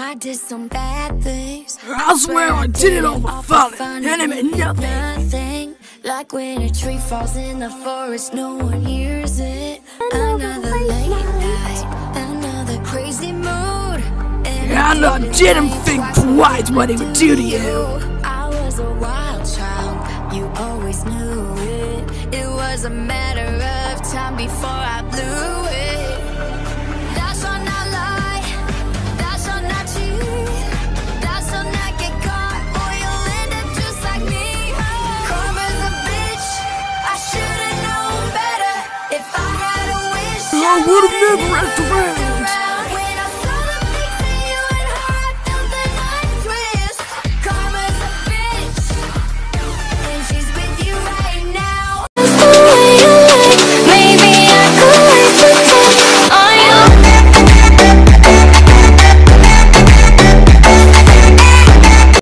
I did some bad things. I swear I did it all for fun, and it meant nothing. nothing. Like when a tree falls in the forest, no one hears it. Another late night, another crazy mood. And And I didn't think twice what it would do to you. I was a wild child, you always knew it. It was a matter of time before I would have never acted around.